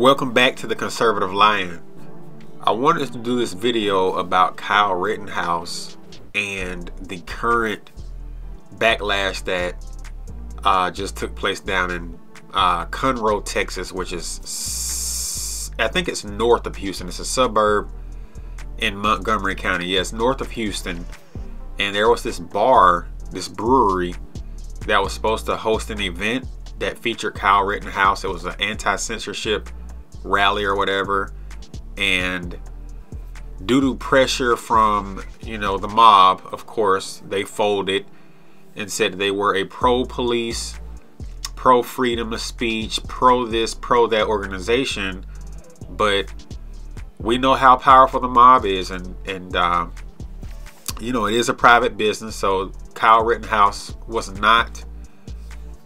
Welcome back to the Conservative Lion. I wanted to do this video about Kyle Rittenhouse and the current backlash that uh, just took place down in uh, Conroe, Texas, which is, I think it's north of Houston. It's a suburb in Montgomery County. Yes, north of Houston. And there was this bar, this brewery, that was supposed to host an event that featured Kyle Rittenhouse. It was an anti-censorship rally or whatever. And due to pressure from, you know, the mob, of course, they folded and said they were a pro-police, pro-freedom of speech, pro-this, pro-that organization. But we know how powerful the mob is and, and uh, you know, it is a private business. So Kyle Rittenhouse was not,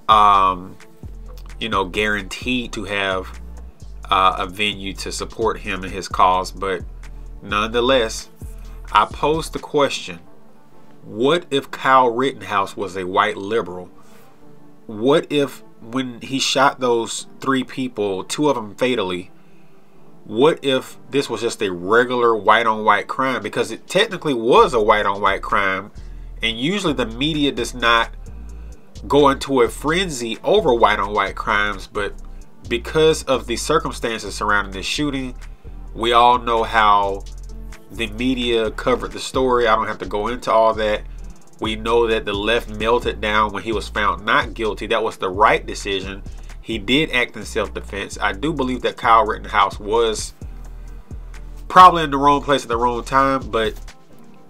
um, you know, guaranteed to have uh, a venue to support him and his cause. But nonetheless, I posed the question what if Kyle Rittenhouse was a white liberal? What if when he shot those three people, two of them fatally, what if this was just a regular white on white crime? Because it technically was a white on white crime, and usually the media does not go into a frenzy over white on white crimes, but because of the circumstances surrounding this shooting, we all know how the media covered the story. I don't have to go into all that. We know that the left melted down when he was found not guilty. That was the right decision. He did act in self-defense. I do believe that Kyle Rittenhouse was probably in the wrong place at the wrong time, but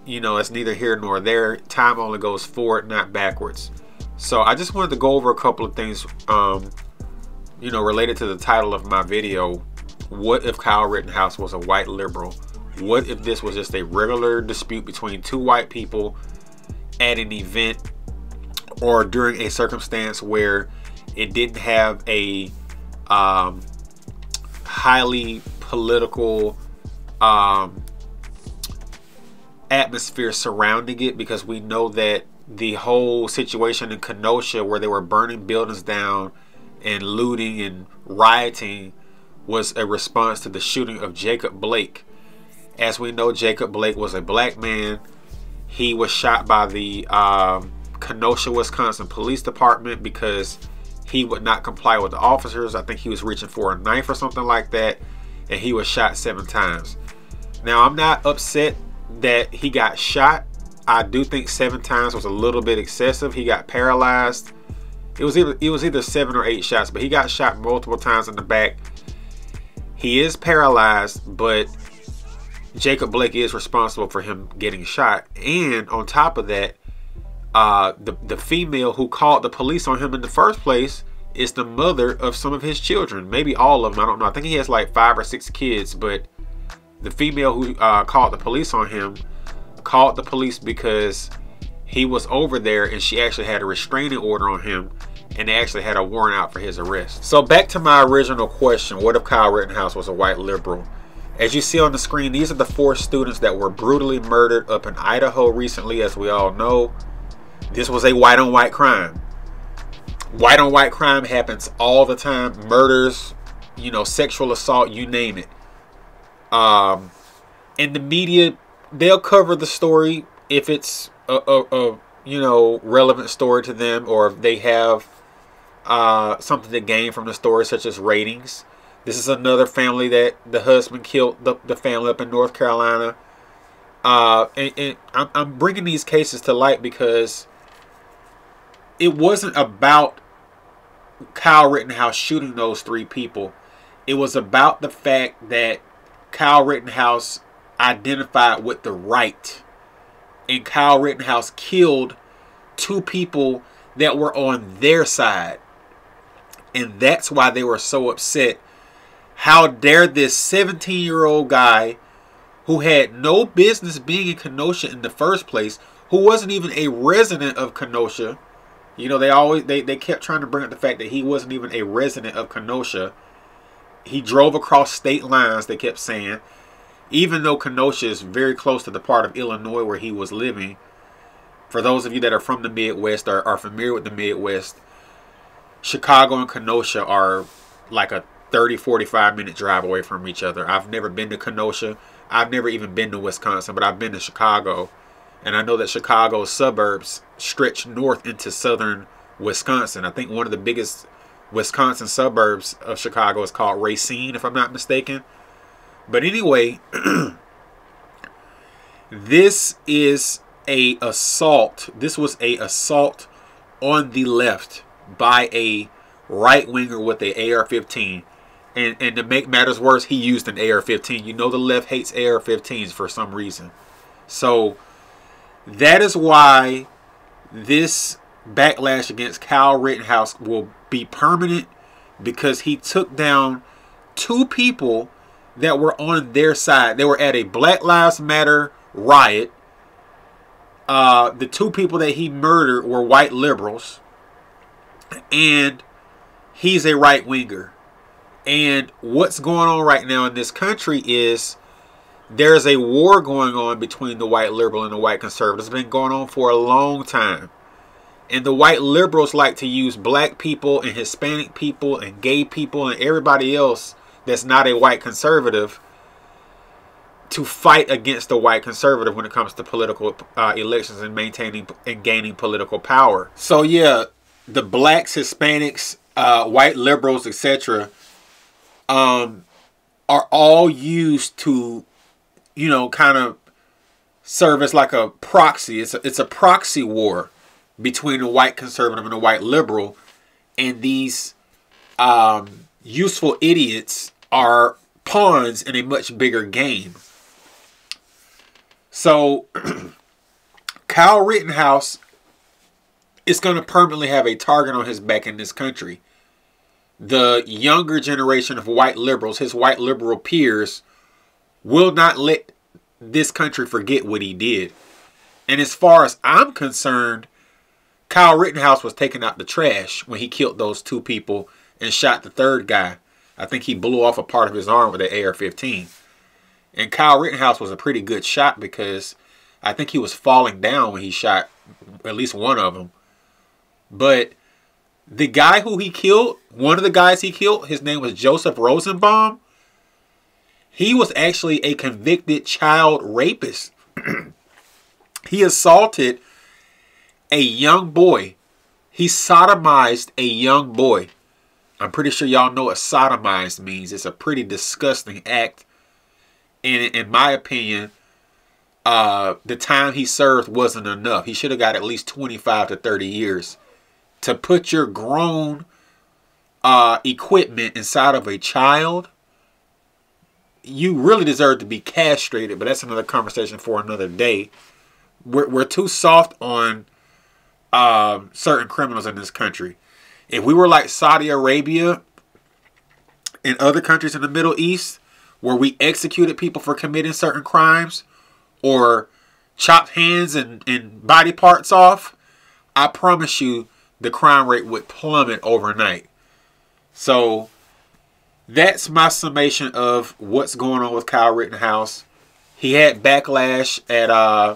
you know, it's neither here nor there. Time only goes forward, not backwards. So I just wanted to go over a couple of things, um, you know, related to the title of my video. What if Kyle Rittenhouse was a white liberal? What if this was just a regular dispute between two white people at an event or during a circumstance where it didn't have a um, highly political um, atmosphere surrounding it because we know that the whole situation in Kenosha where they were burning buildings down and looting and rioting was a response to the shooting of Jacob Blake. As we know, Jacob Blake was a black man. He was shot by the um, Kenosha, Wisconsin Police Department because he would not comply with the officers. I think he was reaching for a knife or something like that. And he was shot seven times. Now, I'm not upset that he got shot. I do think seven times was a little bit excessive. He got paralyzed. It was either it was either seven or eight shots, but he got shot multiple times in the back. He is paralyzed, but Jacob Blake is responsible for him getting shot. And on top of that, uh, the, the female who called the police on him in the first place is the mother of some of his children. Maybe all of them. I don't know. I think he has like five or six kids. But the female who uh, called the police on him called the police because he was over there and she actually had a restraining order on him and they actually had a warrant out for his arrest. So back to my original question, what if Kyle Rittenhouse was a white liberal? As you see on the screen, these are the four students that were brutally murdered up in Idaho recently, as we all know. This was a white on white crime. White on white crime happens all the time. Murders, you know, sexual assault, you name it. Um, and the media, they'll cover the story if it's a, a, a you know relevant story to them, or if they have uh, something to gain from the story, such as ratings. This is another family that the husband killed the, the family up in North Carolina. Uh, and, and I'm, I'm bringing these cases to light because it wasn't about Kyle Rittenhouse shooting those three people. It was about the fact that Kyle Rittenhouse identified with the right. And Kyle Rittenhouse killed two people that were on their side. And that's why they were so upset. How dare this 17 year old guy who had no business being in Kenosha in the first place, who wasn't even a resident of Kenosha, you know, they always they, they kept trying to bring up the fact that he wasn't even a resident of Kenosha. He drove across state lines, they kept saying. Even though Kenosha is very close to the part of Illinois where he was living. For those of you that are from the Midwest or are familiar with the Midwest, Chicago and Kenosha are like a 30, 45 minute drive away from each other. I've never been to Kenosha. I've never even been to Wisconsin, but I've been to Chicago. And I know that Chicago's suburbs stretch north into southern Wisconsin. I think one of the biggest Wisconsin suburbs of Chicago is called Racine, if I'm not mistaken. But anyway, this is a assault. This was a assault on the left by a right winger with a AR-15. And, and to make matters worse, he used an AR-15. You know the left hates AR-15s for some reason. So that is why this backlash against Kyle Rittenhouse will be permanent because he took down two people that were on their side. They were at a Black Lives Matter riot. Uh, the two people that he murdered were white liberals. And he's a right winger. And what's going on right now in this country is there's a war going on between the white liberal and the white conservative. It's been going on for a long time. And the white liberals like to use black people and Hispanic people and gay people and everybody else that's not a white conservative to fight against the white conservative when it comes to political uh, elections and maintaining and gaining political power. So yeah, the blacks, Hispanics, uh, white liberals, etc., um, are all used to, you know, kind of serve as like a proxy. It's a, it's a proxy war between the white conservative and the white liberal, and these um, useful idiots are pawns in a much bigger game. So, Kyle Rittenhouse is going to permanently have a target on his back in this country. The younger generation of white liberals, his white liberal peers, will not let this country forget what he did. And as far as I'm concerned, Kyle Rittenhouse was taking out the trash when he killed those two people and shot the third guy. I think he blew off a part of his arm with an AR-15. And Kyle Rittenhouse was a pretty good shot because I think he was falling down when he shot at least one of them. But the guy who he killed, one of the guys he killed, his name was Joseph Rosenbaum. He was actually a convicted child rapist. he assaulted a young boy. He sodomized a young boy. I'm pretty sure y'all know what sodomized means. It's a pretty disgusting act. And in my opinion, uh, the time he served wasn't enough. He should have got at least 25 to 30 years. To put your grown uh, equipment inside of a child, you really deserve to be castrated. But that's another conversation for another day. We're, we're too soft on um, certain criminals in this country. If we were like Saudi Arabia and other countries in the Middle East where we executed people for committing certain crimes or chopped hands and, and body parts off, I promise you the crime rate would plummet overnight. So that's my summation of what's going on with Kyle Rittenhouse. He had backlash at uh,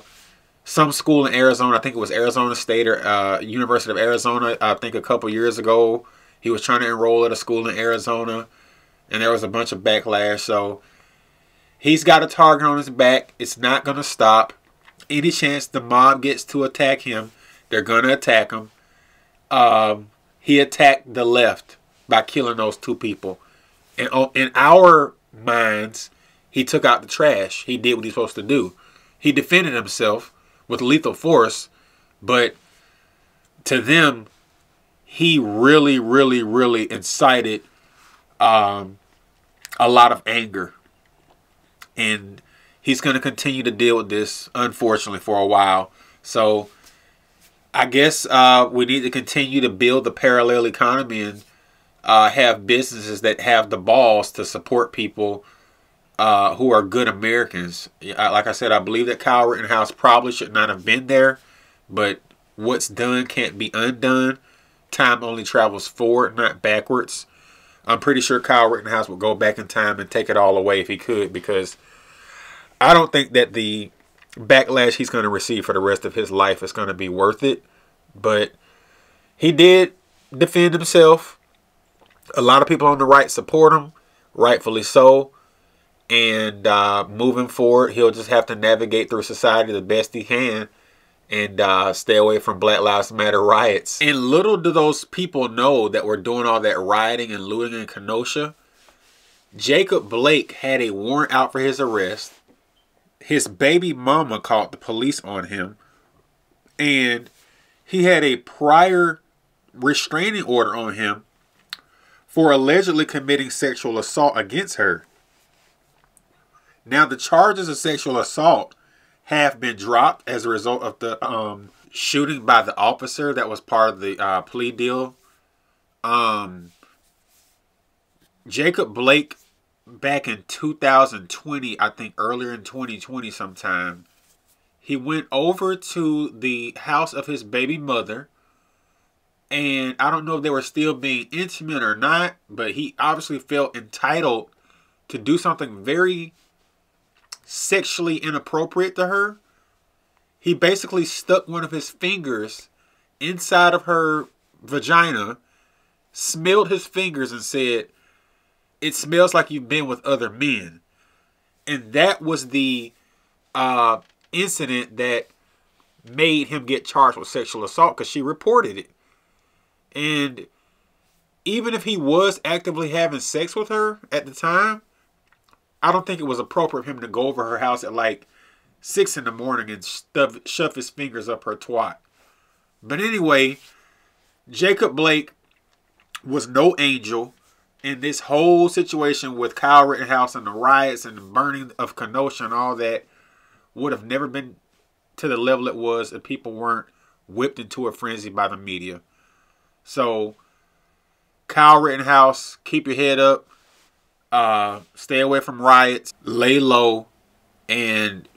some school in Arizona. I think it was Arizona State or uh, University of Arizona. I think a couple years ago, he was trying to enroll at a school in Arizona, and there was a bunch of backlash. So he's got a target on his back. It's not going to stop. Any chance the mob gets to attack him, they're going to attack him. Um, he attacked the left by killing those two people. And in our minds, he took out the trash. He did what he's supposed to do. He defended himself with lethal force, but to them, he really, really, really incited um, a lot of anger. And he's going to continue to deal with this, unfortunately, for a while. So I guess uh, we need to continue to build the parallel economy and uh, have businesses that have the balls to support people uh, who are good Americans. Like I said, I believe that Kyle Rittenhouse probably should not have been there, but what's done can't be undone. Time only travels forward, not backwards. I'm pretty sure Kyle Rittenhouse would go back in time and take it all away if he could because I don't think that the backlash he's going to receive for the rest of his life is going to be worth it. But he did defend himself. A lot of people on the right support him, rightfully so. And uh, moving forward, he'll just have to navigate through society the best he can and uh, stay away from Black Lives Matter riots. And little do those people know that we're doing all that rioting and looting in Kenosha. Jacob Blake had a warrant out for his arrest. His baby mama called the police on him. And he had a prior restraining order on him for allegedly committing sexual assault against her. Now, the charges of sexual assault have been dropped as a result of the um, shooting by the officer that was part of the uh, plea deal. Um, Jacob Blake, back in 2020, I think earlier in 2020 sometime, he went over to the house of his baby mother. And I don't know if they were still being intimate or not, but he obviously felt entitled to do something very sexually inappropriate to her, he basically stuck one of his fingers inside of her vagina, smelled his fingers, and said, It smells like you've been with other men. And that was the uh, incident that made him get charged with sexual assault because she reported it. And even if he was actively having sex with her at the time, I don't think it was appropriate for him to go over her house at like six in the morning and stuff, shove his fingers up her twat. But anyway, Jacob Blake was no angel in this whole situation with Kyle Rittenhouse and the riots and the burning of Kenosha and all that would have never been to the level it was if people weren't whipped into a frenzy by the media. So, Kyle Rittenhouse, keep your head up. Uh, stay away from riots. Lay low. And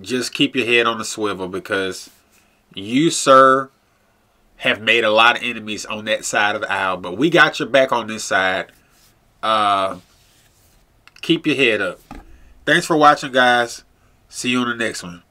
just keep your head on the swivel because you, sir, have made a lot of enemies on that side of the aisle. But we got your back on this side. Uh, keep your head up. Thanks for watching, guys. See you on the next one.